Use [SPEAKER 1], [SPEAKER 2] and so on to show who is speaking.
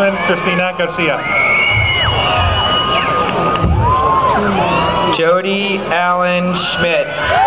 [SPEAKER 1] Congressman Christina Garcia.
[SPEAKER 2] Jody Allen Schmidt.